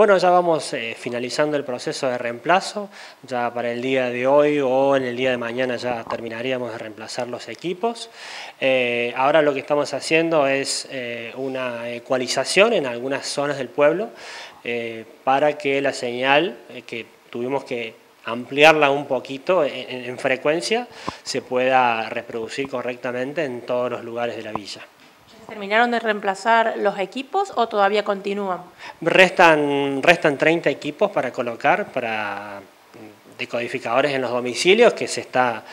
Bueno, ya vamos eh, finalizando el proceso de reemplazo, ya para el día de hoy o en el día de mañana ya terminaríamos de reemplazar los equipos. Eh, ahora lo que estamos haciendo es eh, una ecualización en algunas zonas del pueblo para que la señal que tuvimos que ampliarla un poquito en frecuencia se pueda reproducir correctamente en todos los lugares de la villa. ¿Terminaron de reemplazar los equipos o todavía continúan? Restan, restan 30 equipos para colocar, para decodificadores en los domicilios que se, está,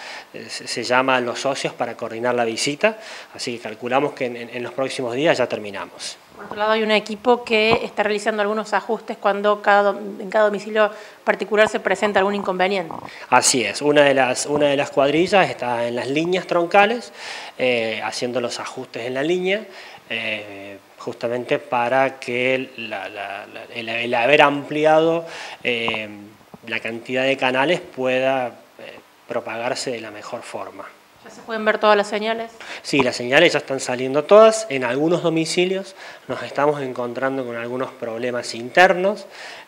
se llama los socios para coordinar la visita, así que calculamos que en, los próximos días ya terminamos. Por otro lado hay un equipo que está realizando algunos ajustes cuando en cada domicilio particular se presenta algún inconveniente. Así es, una de las, una de las cuadrillas está en las líneas troncales, eh, haciendo los ajustes en la línea, eh, justamente para que el, haber ampliado eh, la cantidad de canales pueda propagarse de la mejor forma. ¿Ya se pueden ver todas las señales? Sí, las señales ya están saliendo todas. En algunos domicilios nos estamos encontrando con algunos problemas internos,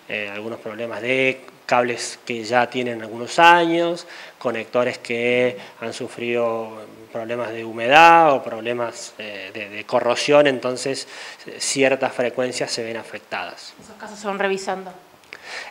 eh, algunos problemas de cables que ya tienen algunos años, conectores que han sufrido problemas de humedad o problemas eh, de, de, corrosión, entonces ciertas frecuencias se ven afectadas. ¿Esos casos se van revisando?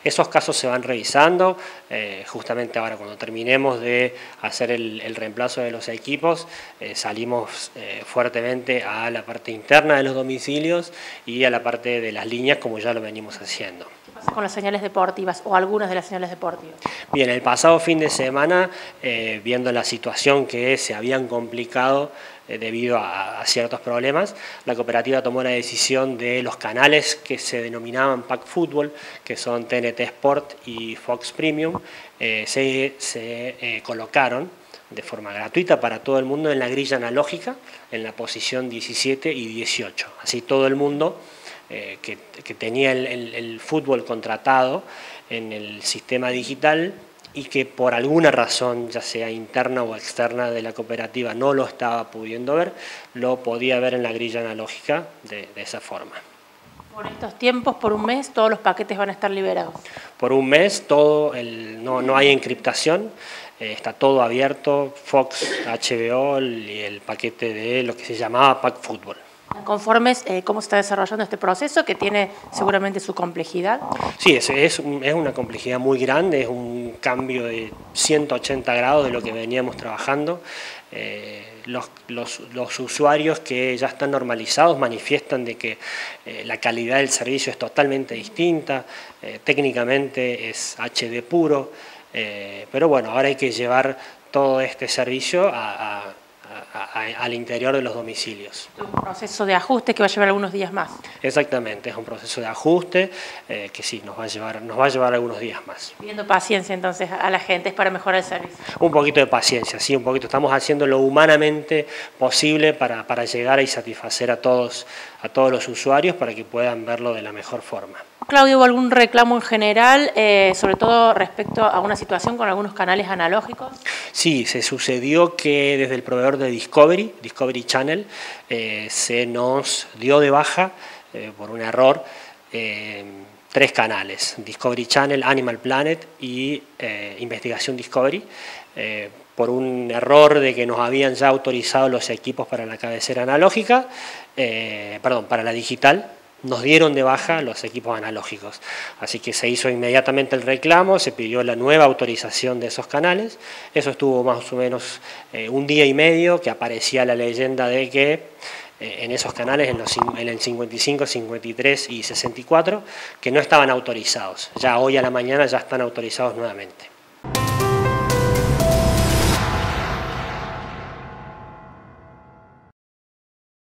Esos casos se van revisando, eh, justamente ahora cuando terminemos de hacer el, reemplazo de los equipos, eh, salimos eh, fuertemente a la parte interna de los domicilios y a la parte de las líneas como ya lo venimos haciendo. ¿Qué pasa con las señales deportivas o algunas de las señales deportivas? Bien, el pasado fin de semana, viendo la situación que se habían complicado debido a, ciertos problemas, la cooperativa tomó la decisión de los canales que se denominaban Pack Football, que son TNT Sport y Fox Premium, eh, se, eh, colocaron de forma gratuita para todo el mundo en la grilla analógica, en la posición 17 y 18. Así todo el mundo que, tenía el fútbol contratado en el sistema digital y que por alguna razón, ya sea interna o externa de la cooperativa, no lo estaba pudiendo ver, lo podía ver en la grilla analógica de, esa forma. Por estos tiempos, por un mes, todos los paquetes van a estar liberados. Por un mes, todo el, no, no hay encriptación, eh, está todo abierto, Fox, HBO y el paquete de lo que se llamaba Pack Football conformes eh, cómo se está desarrollando este proceso, que tiene seguramente su complejidad. Sí, es, es, una complejidad muy grande, es un cambio de 180 grados de lo que veníamos trabajando. Eh, los, los, usuarios que ya están normalizados manifiestan de que eh, la calidad del servicio es totalmente distinta, técnicamente es HD puro, pero bueno, ahora hay que llevar todo este servicio a al interior de los domicilios. Un proceso de ajuste que va a llevar algunos días más. Exactamente, es un proceso de ajuste eh, que sí, nos va, a llevar, nos va a llevar algunos días más. Pidiendo paciencia entonces a la gente, es para mejorar el servicio. Un poquito de paciencia, sí, un poquito. Estamos haciendo lo humanamente posible para, para llegar y satisfacer a todos, a todos los usuarios para que puedan verlo de la mejor forma. Claudio, ¿hubo algún reclamo en general, eh, sobre todo respecto a una situación con algunos canales analógicos? Sí, se sucedió que desde el proveedor de Discovery, Channel, eh, se nos dio de baja eh, por un error tres canales, Discovery Channel, Animal Planet y Investigación Discovery, por un error de que nos habían ya autorizado los equipos para la cabecera analógica, perdón, para la digital, nos dieron de baja los equipos analógicos. Así que se hizo inmediatamente el reclamo, se pidió la nueva autorización de esos canales. Eso estuvo más o menos eh, un día y medio que aparecía la leyenda de que eh, en esos canales, en, los, en el 55, 53 y 64, que no estaban autorizados. Ya hoy a la mañana ya están autorizados nuevamente.